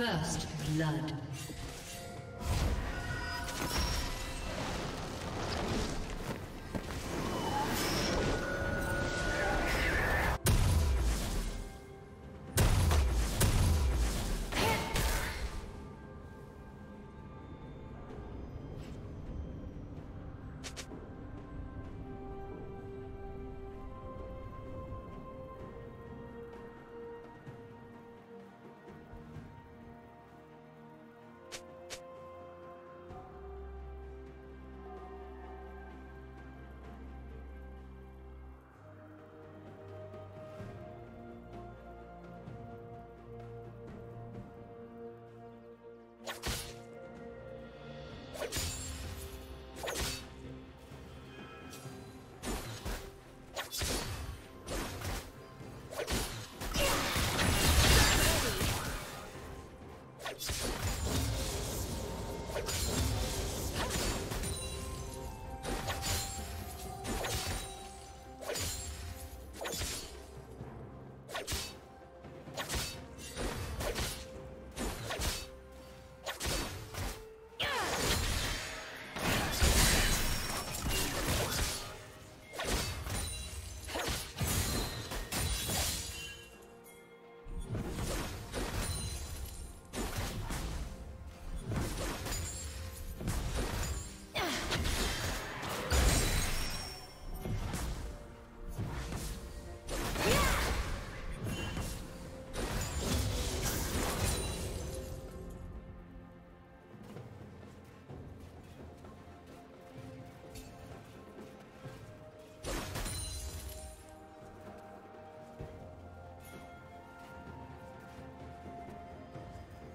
First blood.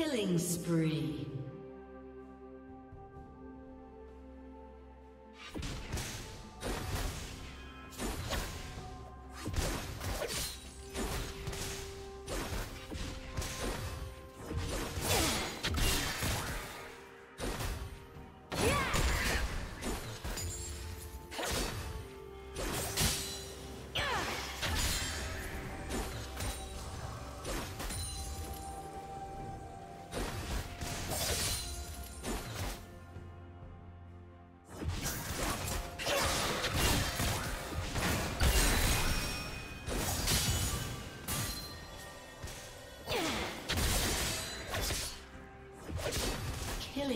Killing spree.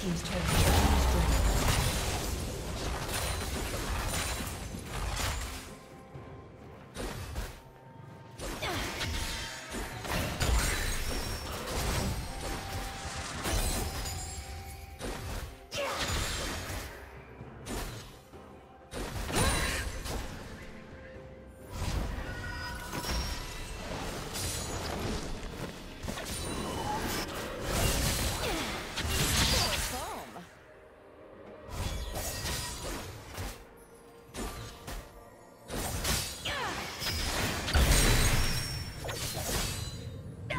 team's turret.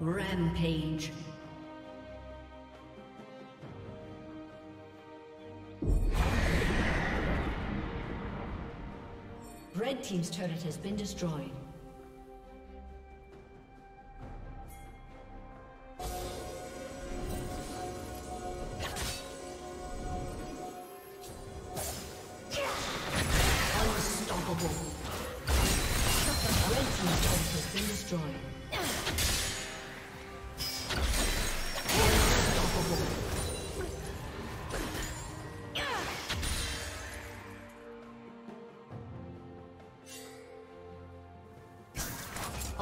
Rampage. Red Team's turret has been destroyed. Unstoppable. Red Team's turret has been destroyed.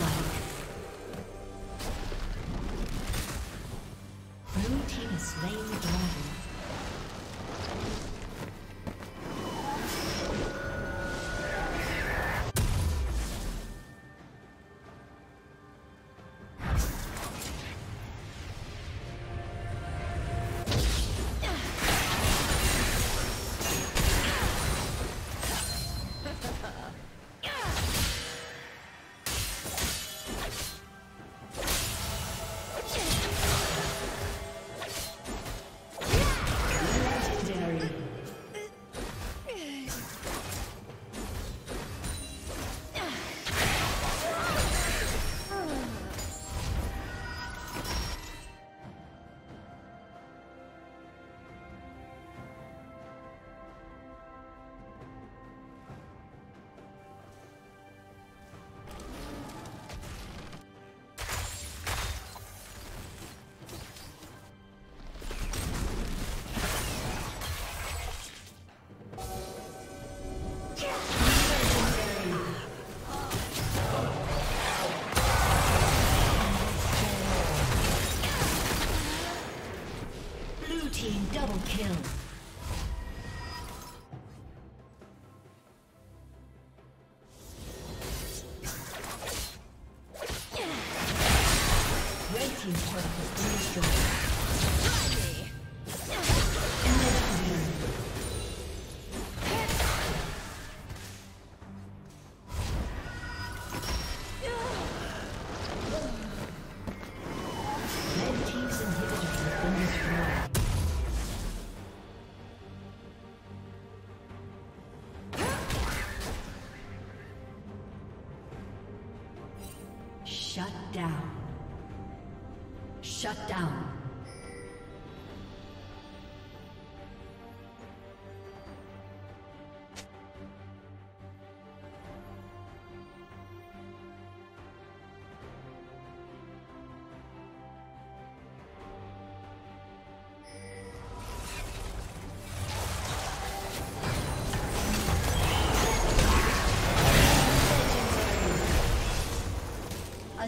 Down.